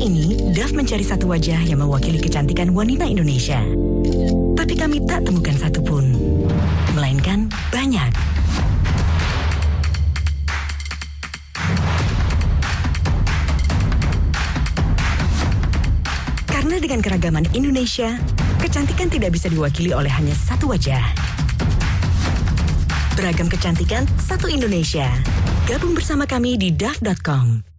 ini, Dove mencari satu wajah yang mewakili kecantikan wanita Indonesia. Tapi kami tak temukan satupun. Melainkan banyak. Karena dengan keragaman Indonesia, kecantikan tidak bisa diwakili oleh hanya satu wajah. Beragam kecantikan, satu Indonesia. Gabung bersama kami di dove.com.